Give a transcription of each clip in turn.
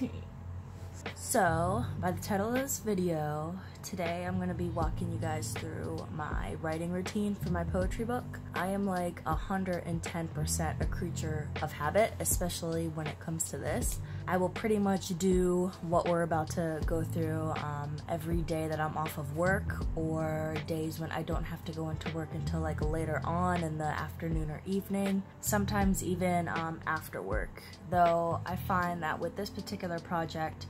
so, by the title of this video, today I'm gonna be walking you guys through my writing routine for my poetry book. I am like 110% a creature of habit, especially when it comes to this. I will pretty much do what we're about to go through um, every day that I'm off of work or days when I don't have to go into work until like later on in the afternoon or evening, sometimes even um, after work. Though I find that with this particular project,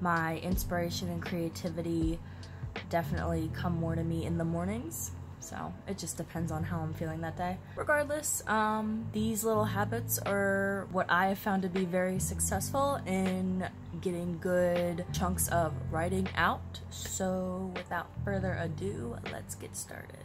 my inspiration and creativity definitely come more to me in the mornings so it just depends on how I'm feeling that day. Regardless, um, these little habits are what I have found to be very successful in getting good chunks of writing out. So without further ado, let's get started.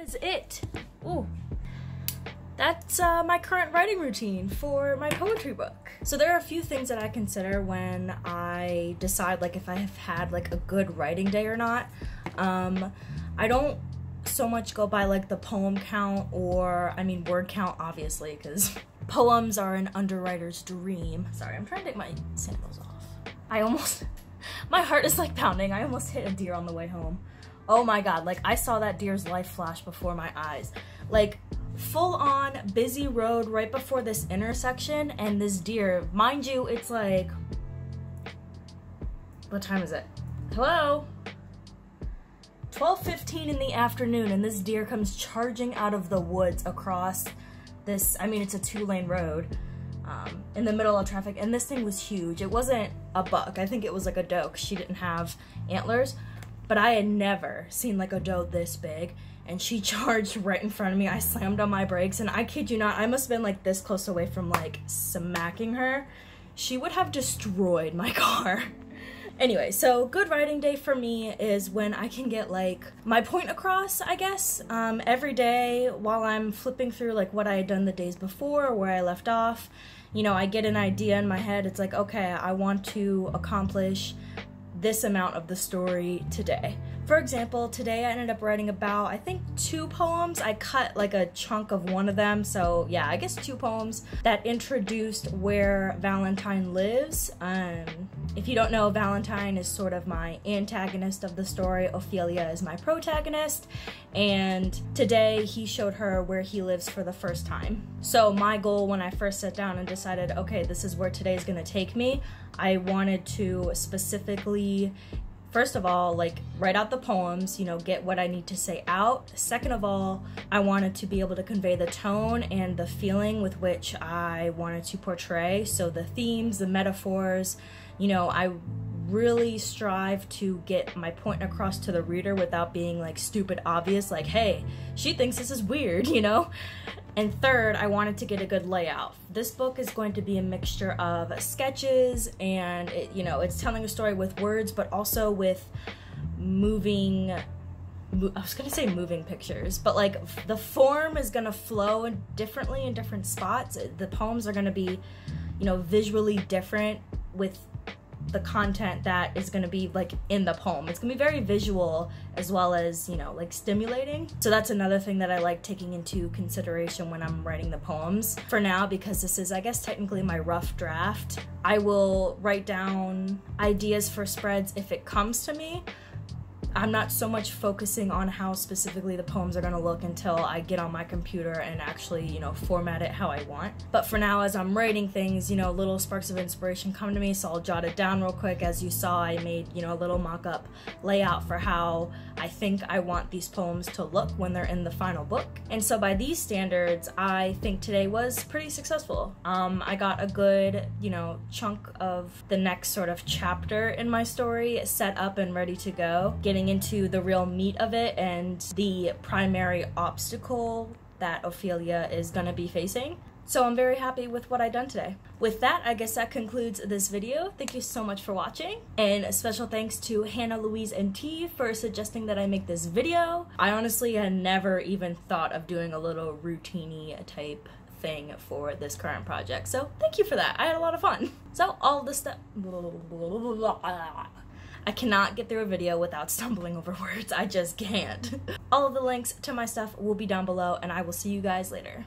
Is it. Ooh. That's uh, my current writing routine for my poetry book. So there are a few things that I consider when I decide like if I have had like a good writing day or not. Um, I don't so much go by like the poem count or I mean word count obviously because poems are an underwriter's dream. Sorry, I'm trying to take my sandals off. I almost, my heart is like pounding. I almost hit a deer on the way home. Oh my god, like I saw that deer's life flash before my eyes. Like full on busy road right before this intersection and this deer, mind you, it's like, what time is it? Hello? 12.15 in the afternoon and this deer comes charging out of the woods across this, I mean, it's a two lane road um, in the middle of traffic and this thing was huge. It wasn't a buck, I think it was like a doe she didn't have antlers, but I had never seen like a doe this big and she charged right in front of me. I slammed on my brakes and I kid you not, I must have been like this close away from like smacking her. She would have destroyed my car. Anyway, so good writing day for me is when I can get like my point across, I guess. Um, every day while I'm flipping through like what I had done the days before, where I left off, you know, I get an idea in my head. It's like, okay, I want to accomplish this amount of the story today. For example, today I ended up writing about, I think, two poems. I cut like a chunk of one of them, so yeah, I guess two poems that introduced where Valentine lives. Um, if you don't know, Valentine is sort of my antagonist of the story. Ophelia is my protagonist, and today he showed her where he lives for the first time. So my goal when I first sat down and decided, okay, this is where today's gonna take me, I wanted to specifically first of all, like write out the poems, you know, get what I need to say out. Second of all, I wanted to be able to convey the tone and the feeling with which I wanted to portray. So the themes, the metaphors, you know, I really strive to get my point across to the reader without being like stupid obvious like hey she thinks this is weird you know and third, I wanted to get a good layout. This book is going to be a mixture of sketches and, it, you know, it's telling a story with words, but also with moving I was gonna say moving pictures, but like the form is gonna flow differently in different spots. The poems are gonna be, you know, visually different with the content that is going to be like in the poem. It's going to be very visual as well as, you know, like stimulating. So that's another thing that I like taking into consideration when I'm writing the poems. For now, because this is, I guess, technically my rough draft, I will write down ideas for spreads if it comes to me. I'm not so much focusing on how specifically the poems are gonna look until I get on my computer and actually, you know, format it how I want. But for now, as I'm writing things, you know, little sparks of inspiration come to me, so I'll jot it down real quick. As you saw, I made, you know, a little mock-up layout for how I think I want these poems to look when they're in the final book. And so by these standards, I think today was pretty successful. Um, I got a good, you know, chunk of the next sort of chapter in my story set up and ready to go. Getting getting into the real meat of it and the primary obstacle that Ophelia is gonna be facing. So I'm very happy with what I've done today. With that, I guess that concludes this video. Thank you so much for watching. And a special thanks to Hannah Louise and T for suggesting that I make this video. I honestly had never even thought of doing a little routine type thing for this current project. So thank you for that. I had a lot of fun. So all the stuff I cannot get through a video without stumbling over words. I just can't. All of the links to my stuff will be down below and I will see you guys later.